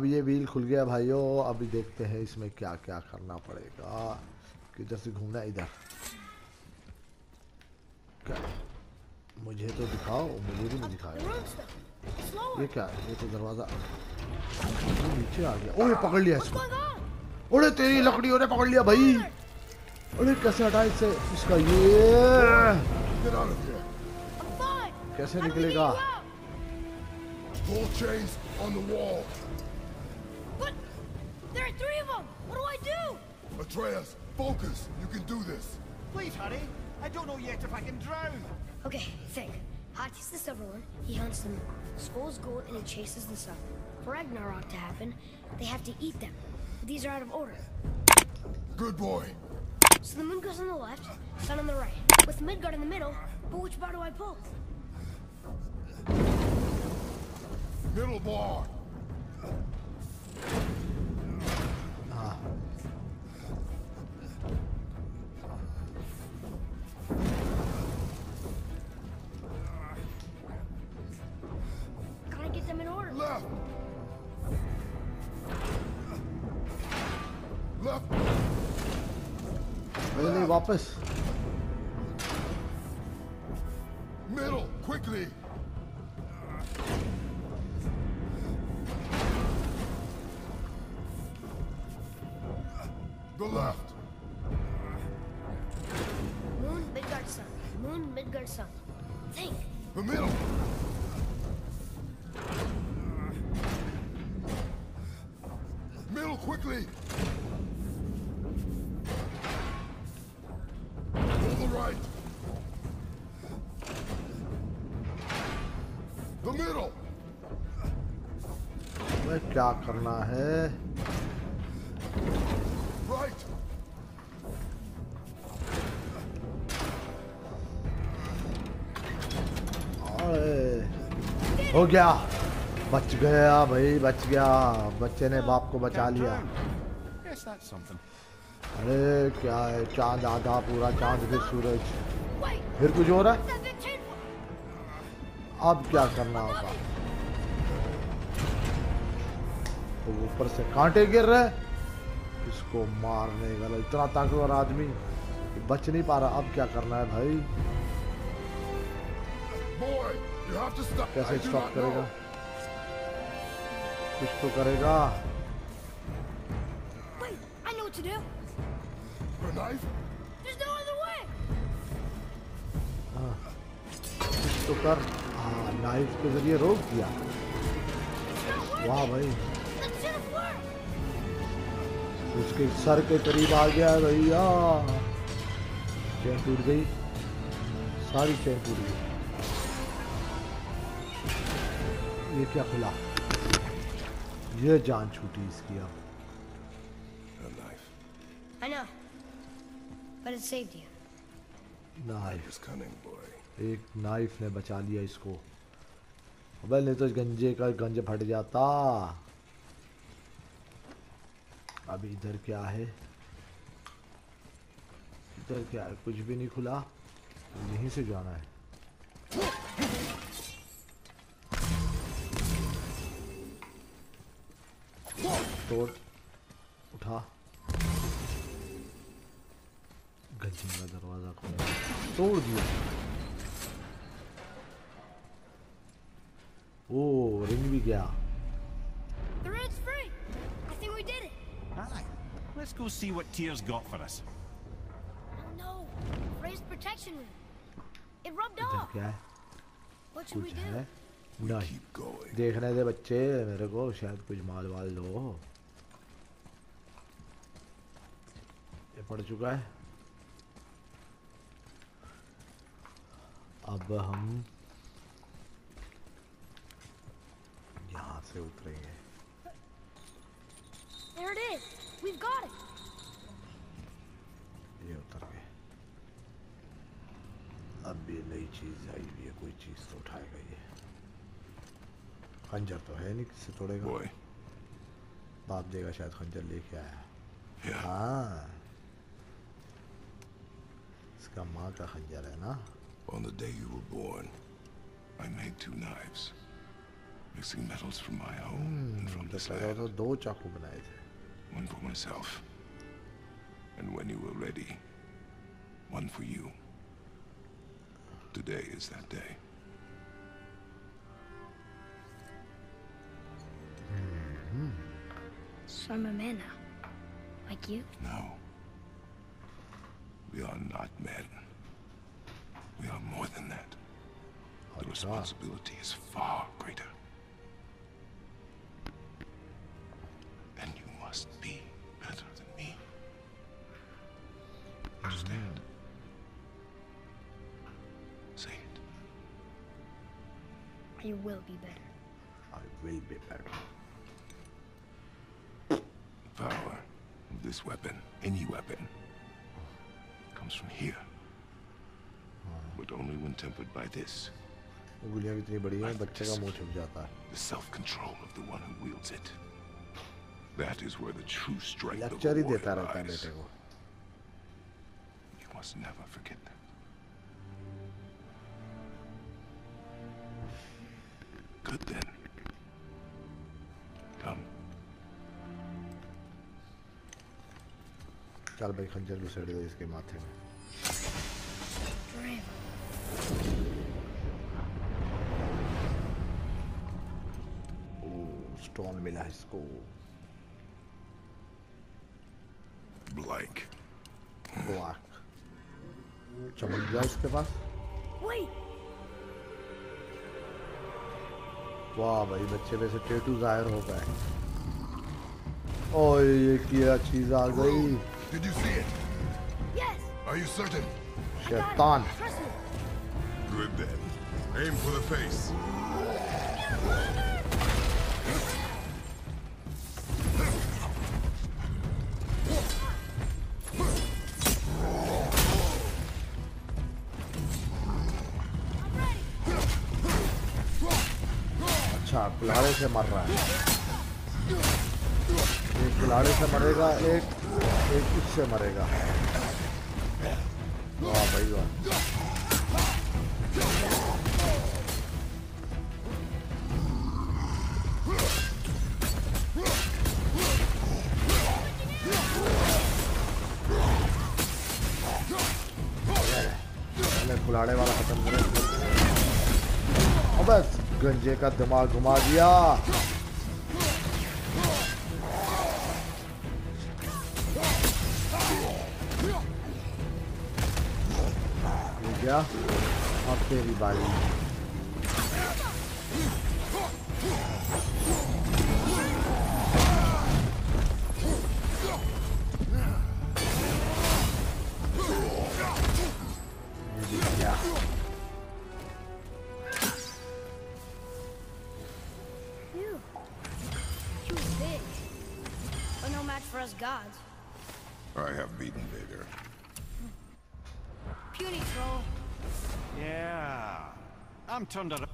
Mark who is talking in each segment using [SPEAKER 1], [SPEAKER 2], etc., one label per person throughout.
[SPEAKER 1] अब ये व्हील खुल गया भाइयों अभी देखते हैं इसमें क्या क्या करना पड़ेगा किधर से घूमना इधर मुझे तो दिखाओ मुझे भी नहीं दिखाया. ये क्या ये तो दरवाज़ा नीचे आ गया ओए पकड़ लिया इसको? ओए तेरी लकड़ियों ने पकड़ लिया भाई अरे कैसे हटा इससे इसका ये. कैसे निकलेगा.
[SPEAKER 2] But there are three of them. What do I do?
[SPEAKER 3] Atreus, focus. You can do this.
[SPEAKER 4] Please hurry. I don't know yet if I can drown.
[SPEAKER 2] Okay, think. Hati's the silver one. He hunts them. Sköll's gold and he chases the sun. For Ragnarok to happen, they have to eat them. But These are out of order.
[SPEAKER 3] Good boy.
[SPEAKER 2] So the moon goes on the left, sun on the right. With Midgard in the middle, but which bar do I pull?
[SPEAKER 3] Middle bar. The left.
[SPEAKER 2] Moon, Midgard, sun. Moon, Midgard, sun. Think.
[SPEAKER 3] The middle. Middle, quickly. Pull the right. The middle.
[SPEAKER 1] मैं क्या करना है हो गया। बच गया भाई बच गया। बच्चे ने बाप को बचा लिया. अरे क्या है? चाँद आधा पूरा चाँद फिर सूरज। फिर कुछ हो? रहा है अब क्या करना होगा? तो ऊपर से कांटे गिर रहे इसको मारने वाला इतना ताकतवर आदमी बच नहीं पा रहा। अब क्या करना है भाई? कैसे स्टॉप करेगा? कुछ तो करेगा।
[SPEAKER 2] हाँ,
[SPEAKER 1] कुछ तो कर। हाँ, नाइफ के ज़रिए रोक दिया। वाह भाई। उसके सर के करीब आ गया भैया। चेन टूट गई। सारी चेन टूट गई। ये क्या खुला? ये जान छूटी इसकी अब।
[SPEAKER 2] I know. But it saved you.
[SPEAKER 3] Knife cunning, boy.
[SPEAKER 1] एक नाइफ ने बचा लिया इसको। अबे नहीं तो इस गंजे का गंज फट जाता। अब इधर क्या है? इधर क्या है? कुछ भी नहीं खुला। यहीं से जाना है। तोड़ उठा गंजे का दरवाज़ा खोला तोड़ दिया ओ रिंग भी गया
[SPEAKER 2] The red's free! I think we did it!
[SPEAKER 4] Aye. Let's go see what Tyr's got for us.
[SPEAKER 2] Oh no! Ray's protection ring! It rubbed off!
[SPEAKER 1] क्या है
[SPEAKER 2] What should we do?
[SPEAKER 1] है
[SPEAKER 3] We
[SPEAKER 1] नहीं
[SPEAKER 3] keep going.
[SPEAKER 1] देखने दे बच्चे मेरे को शायद कुछ माल वाल दो पड़ चुका है अब हम यहाँ से उतरेंगे
[SPEAKER 2] There it is! We've got it!
[SPEAKER 1] ये उतर गए अब ये नई चीज़ आई हुई है कोई चीज़ तो उठाएगा ये खंजर तो है नहीं किससे तोड़ेगा
[SPEAKER 3] Boy.
[SPEAKER 1] बाप देगा शायद खंजर लेके आया
[SPEAKER 3] Yeah.
[SPEAKER 1] हाँ
[SPEAKER 3] On the day you were born, I made two knives. Mixing metals from my home and from this land. One for myself. And when you were ready, one for you. Today is that day.
[SPEAKER 2] So I'm a man now. Like you?
[SPEAKER 3] No. We are not men. We are more than that. The responsibility is far greater. And you must be better than me. Understand? Say it.
[SPEAKER 2] You will be better.
[SPEAKER 1] I will be better.
[SPEAKER 3] The power of this weapon, any weapon, comes from here. But only when tempered by this,
[SPEAKER 1] उंगलियां कितनी बड़ी हैं बच्चे का मुंह छुप जाता है
[SPEAKER 3] the self-control of the one who wields it. That is where the true strength of
[SPEAKER 1] lecture
[SPEAKER 3] a
[SPEAKER 1] ही देता
[SPEAKER 3] warrior
[SPEAKER 1] रहता है
[SPEAKER 3] lies.
[SPEAKER 1] बेटे को
[SPEAKER 3] You must never forget that.
[SPEAKER 1] चल भाई खंजर घुसेड़ दे इसके माथे में। स्टोन मिला है इसको।
[SPEAKER 3] Blank.
[SPEAKER 1] ब्लैक चमक गया इसके पास। वाह भाई बच्चे में से टेटू ज़ाहिर हो गए। ओए ये क्या चीज़ आ गई?
[SPEAKER 3] Did you see it?
[SPEAKER 2] Yes!
[SPEAKER 3] Are you certain?
[SPEAKER 2] I got
[SPEAKER 1] शैतान
[SPEAKER 2] it! Trust me!
[SPEAKER 3] Good then. Aim for the face.
[SPEAKER 1] अच्छा कुल्हाड़े से मर रहा है एक कुल्हाड़े से मरेगा एक एक उससे मरेगा। वाह भाई वाह। वाला खत्म करें। अबे गंजे का दिमाग घुमा दिया।
[SPEAKER 2] Match for us gods.
[SPEAKER 3] I have beaten bigger.
[SPEAKER 2] Puny troll.
[SPEAKER 4] Yeah. I'm turned around.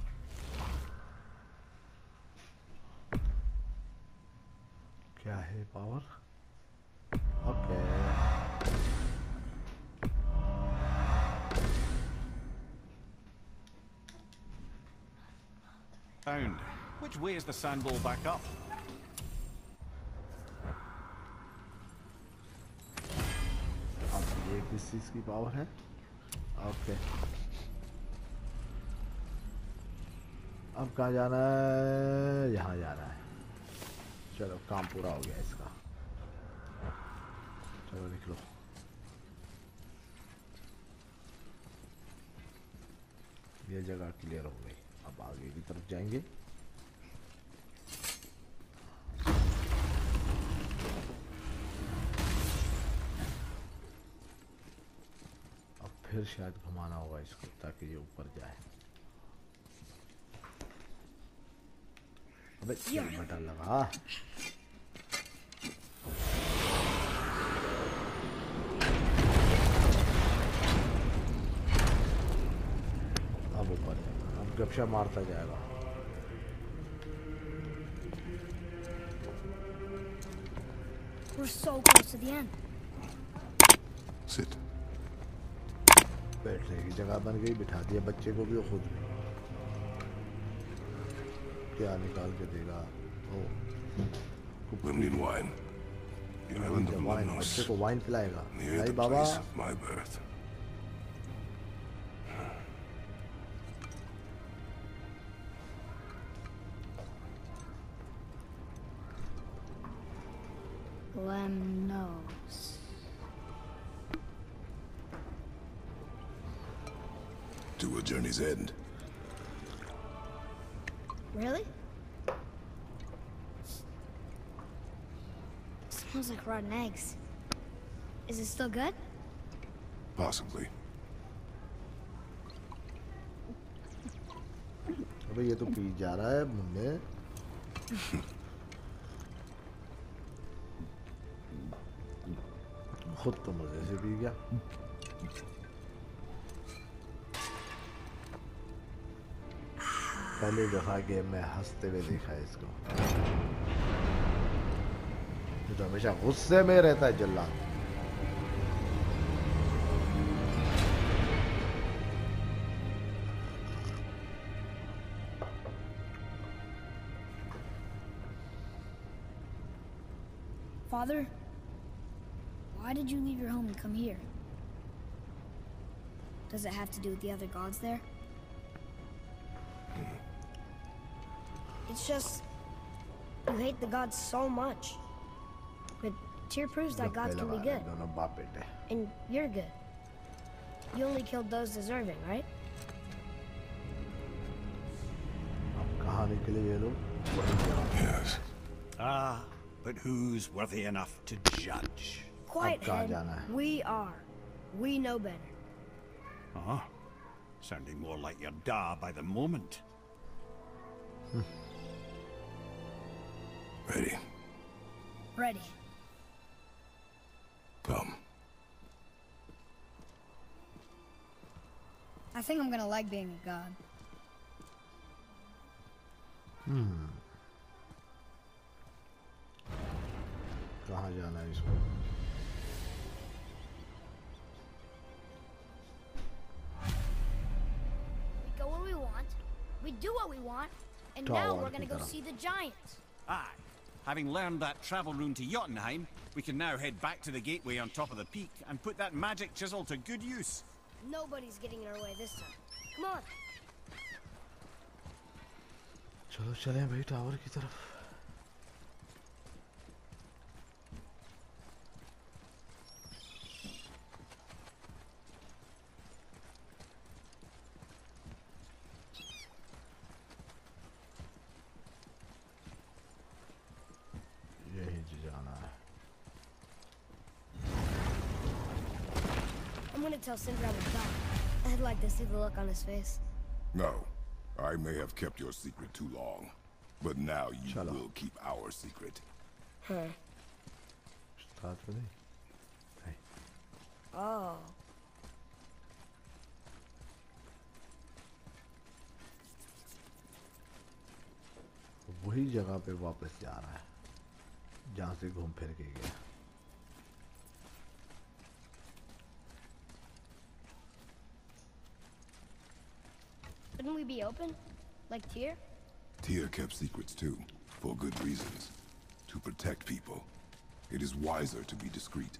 [SPEAKER 1] क्या है power okay
[SPEAKER 4] Which way is the sandball back up?
[SPEAKER 1] अब ये किस चीज की पावर है ओके अब कहाँ जाना है? यहाँ जाना है। चलो, काम पूरा हो गया इसका। चलो, निकलो। ये जगह क्लियर हो गई। अब आगे की तरफ़ जाएँगे। अब फिर शायद घुमाना होगा इसको, ताकि ये ऊपर जाए। अबे बटन लगा अब ऊपर अब गपशा मारता जाएगा।
[SPEAKER 2] We're so close to the end.
[SPEAKER 3] Sit.
[SPEAKER 1] बैठने की जगह बन गई बिठा दिया बच्चे को भी और खुद भी। क्या निकाल के देगा ओ
[SPEAKER 3] Limnian wine. The island of
[SPEAKER 1] wine
[SPEAKER 3] Lemnos,
[SPEAKER 1] बच्चे को वाइन पिलाएगा
[SPEAKER 3] near
[SPEAKER 1] भाई
[SPEAKER 3] the
[SPEAKER 1] Baba
[SPEAKER 3] place of my birth.
[SPEAKER 2] Lemnos.
[SPEAKER 3] To a journey's end.
[SPEAKER 2] Really? Smells like rotten eggs. Is it still good?
[SPEAKER 3] Possibly.
[SPEAKER 1] अबे ये तो पी जा रहा है मुन्ने खुद तो मजे से पी गया पहली दफा गेम में हंसते हुए देखा है इसको ये तो हमेशा गुस्से में रहता है जल्लाद
[SPEAKER 2] Father, why did you leave your home and come here? Does it have to do with the other gods there? It's just... You hate the gods so much. But Tyr proves that gods can be good. And you're good. You only killed those deserving, right?
[SPEAKER 3] Yes.
[SPEAKER 4] Ah, but who's worthy enough to judge?
[SPEAKER 2] Quiet, head. We are. We know better.
[SPEAKER 4] Ah, sounding more like your da by the moment.
[SPEAKER 3] Ready.
[SPEAKER 2] Ready.
[SPEAKER 3] Come.
[SPEAKER 2] I think I'm gonna like being a god.
[SPEAKER 1] कहाँ जाना है इसको
[SPEAKER 2] We go where we want, we do what we want, and now
[SPEAKER 1] Tower
[SPEAKER 2] we're gonna
[SPEAKER 1] की
[SPEAKER 2] go
[SPEAKER 1] तरह।
[SPEAKER 2] see the giants.
[SPEAKER 4] Aye. Having learned that travel rune to Jotunheim, we can now head back to the gateway on top of the peak and put that magic chisel to good use.
[SPEAKER 2] Nobody's getting in our way this time. Come on.
[SPEAKER 1] चलो चले भाई tower की तरफ
[SPEAKER 2] tell Sindri was gone. I'd like to see the look on his face.
[SPEAKER 3] No. I may have kept your secret too long. But now you
[SPEAKER 1] Shala.
[SPEAKER 3] will keep our secret.
[SPEAKER 2] Huh.
[SPEAKER 1] Start for it. Hey.
[SPEAKER 2] Oh.
[SPEAKER 1] वही जगह पे वापस जा रहा है जहाँ से घूम फिर के गया
[SPEAKER 2] Shouldn't we be open? Like Tyr?
[SPEAKER 3] Tia kept secrets too, for good reasons. To protect people. It is wiser to be discreet.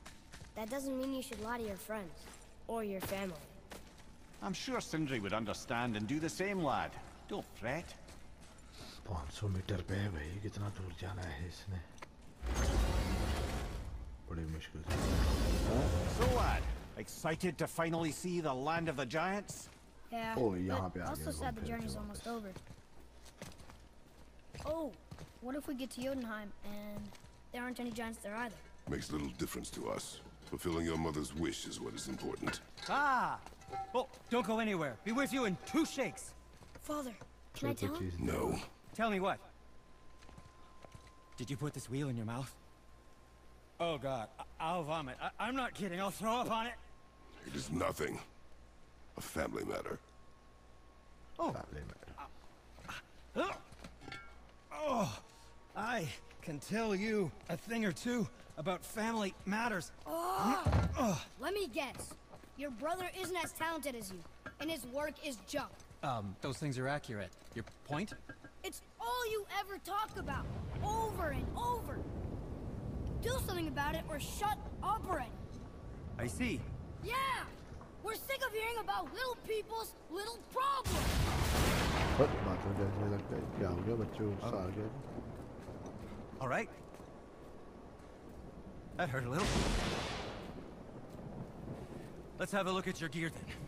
[SPEAKER 2] That doesn't mean you should lie to your friends. Or your family.
[SPEAKER 4] I'm sure Sindri would understand and do the same, lad. Don't fret.
[SPEAKER 1] 500 metre पे है भाई कितना दूर जाना है इसने बड़ी मुश्किल से
[SPEAKER 4] So, lad, excited to finally see the land of the giants?
[SPEAKER 2] Yeah.
[SPEAKER 1] Oh, yeah,
[SPEAKER 2] but also sad the journey's almost over. Oh, what if we get to Jotunheim and there aren't any giants there either?
[SPEAKER 3] Makes little difference to us. Fulfilling your mother's wish is what is important.
[SPEAKER 5] Ah! Oh, don't go anywhere. Be with you in two shakes.
[SPEAKER 2] Father, can I tell him?
[SPEAKER 3] No.
[SPEAKER 5] Tell me what? Did you put this wheel in your mouth? Oh, God. I will vomit. I I'm not kidding. I'll throw up on it.
[SPEAKER 3] It is nothing. A family matter.
[SPEAKER 1] Oh. Family matter.
[SPEAKER 5] Ah, ah, oh, I can tell you a thing or two about family matters. Oh.
[SPEAKER 2] Let me guess. Your brother isn't as talented as you, and his work is junk.
[SPEAKER 5] Um, those things are accurate. Your point?
[SPEAKER 2] It's all you ever talk about, over and over. Do something about it or shut up already.
[SPEAKER 5] I see.
[SPEAKER 2] Yeah! We're sick of hearing about little people's little problems.
[SPEAKER 1] What? Oh.
[SPEAKER 5] All right. That hurt a little. Let's have a look at your gear then.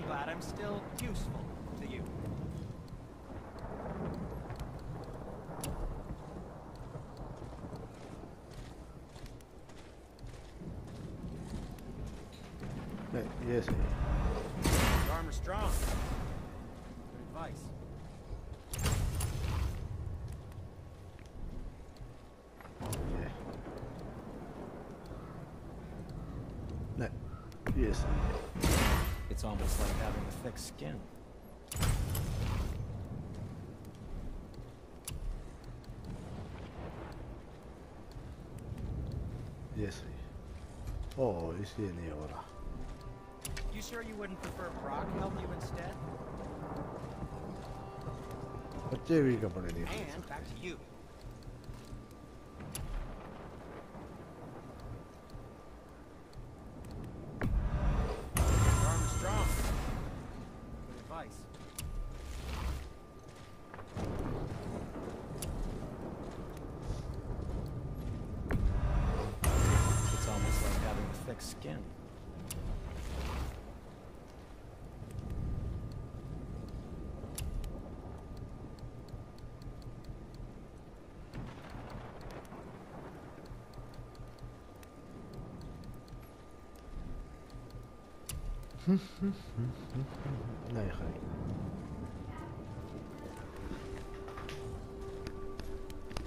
[SPEAKER 5] I'm glad I'm still useful to you.
[SPEAKER 1] Yes.
[SPEAKER 5] Your armor's strong. Good advice.
[SPEAKER 1] Yeah. No. Yes.
[SPEAKER 5] It's almost like having a thick skin.
[SPEAKER 1] Yes. Oh, it's in here.
[SPEAKER 5] You sure you wouldn't prefer Brok help you instead? And back to you.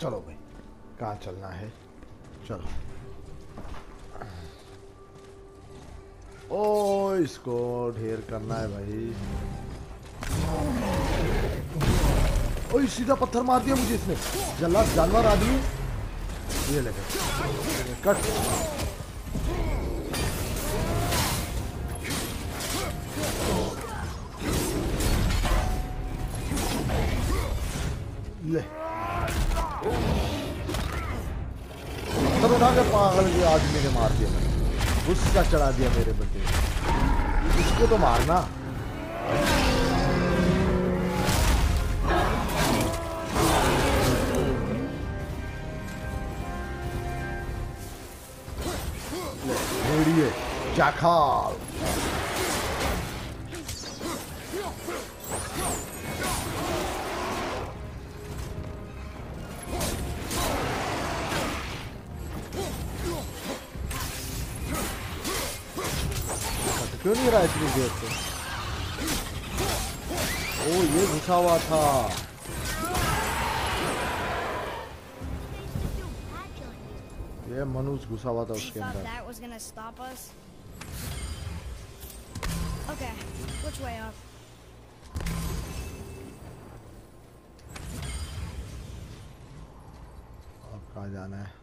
[SPEAKER 1] चलो भाई कहाँ चलना है चलो ओ इसको ढेर करना है भाई ओए सीधा पत्थर मार दिया मुझे इसने जल्ला जानवर आदमी ये लगे कट ले। उठा के पागल के आदमी ने मार दिया। गुस्सा चढ़ा दिया मेरे बच्चे इसको तो मारना। ले, भेड़िए जाखाल। क्यों नहीं रहा इतनी देर से ओ ये घुसा हुआ था ये मनुष्य घुसा हुआ था उसके अंदर.
[SPEAKER 2] Okay, which way up?
[SPEAKER 1] अब कहाँ जाना है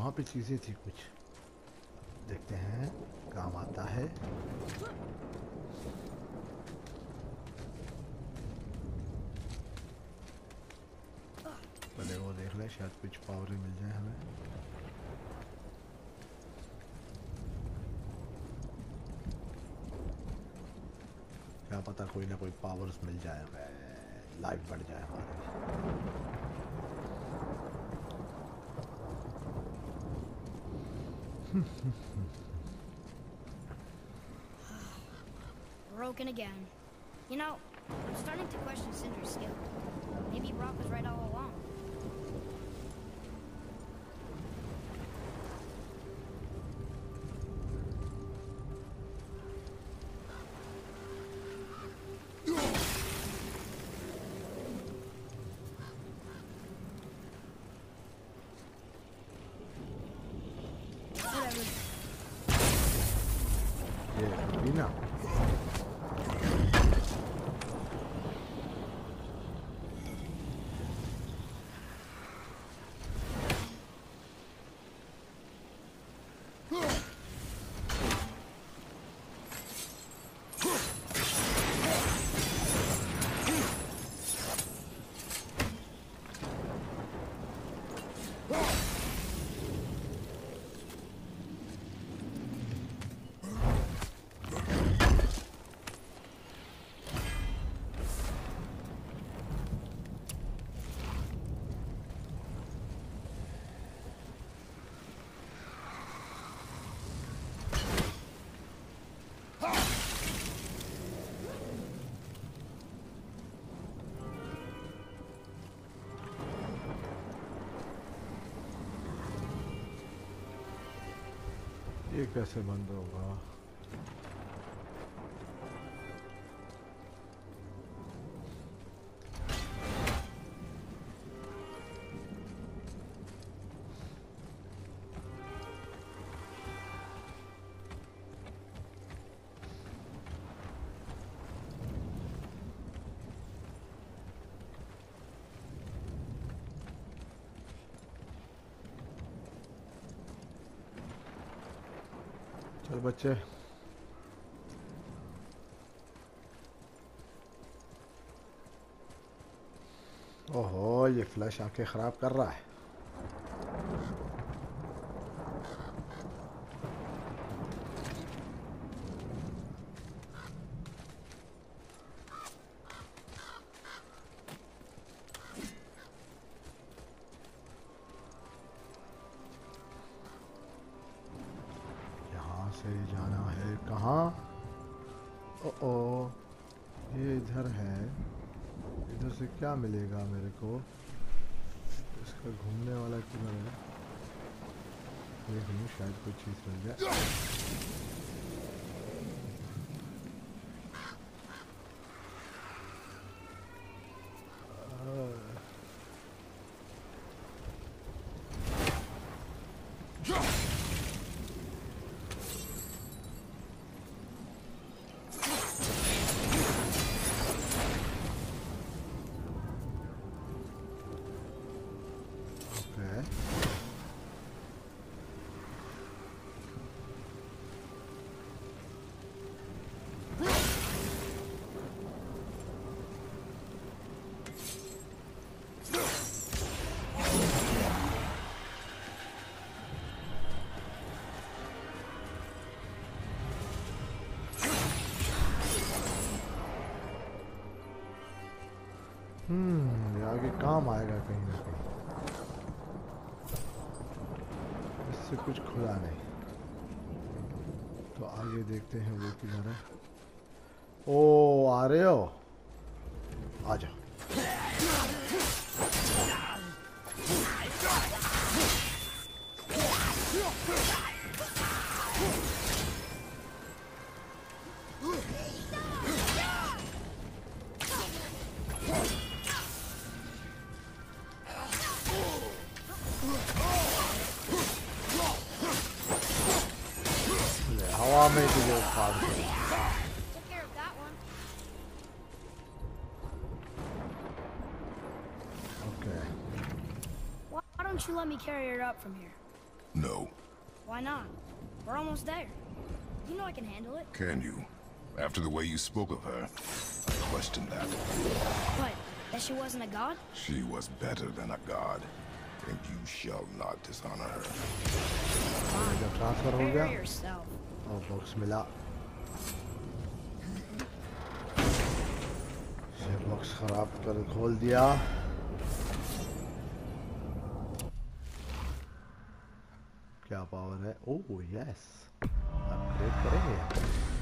[SPEAKER 1] वहाँ पे चीज़ें थी कुछ। देखते हैं, काम आता है। पहले वो देख ले, शायद कुछ पावर मिल जाए हमें। क्या पता कोई ना कोई पावर्स मिल जाए हमें लाइफ बढ़ जाए हमारी।
[SPEAKER 2] Broken again. You know, I'm starting to question Sindri's skill. Maybe Brok was right all along.
[SPEAKER 1] कैसे बंद होगा? बच्चे। ओहो ये फ्लैश आँखें ख़राब कर रहा है। आगे काम आएगा कहीं ना कहीं। इससे कुछ खुला नहीं। तो आगे देखते हैं वो किधर है ओ, आ रहे हो? आ जाओ।
[SPEAKER 2] let me carry her up from here?
[SPEAKER 3] No.
[SPEAKER 2] Why not? We're almost there. You know I can handle it.
[SPEAKER 3] Can you? After the way you spoke of her, I question that.
[SPEAKER 2] What? That she wasn't a god?
[SPEAKER 3] She was better than a god, and you shall not dishonor her.
[SPEAKER 1] जब transfer हो
[SPEAKER 2] Prepare
[SPEAKER 1] गया
[SPEAKER 2] yourself.
[SPEAKER 1] और box मिला ये box खराब कर खोल दिया job over there. Oh, yes. For here.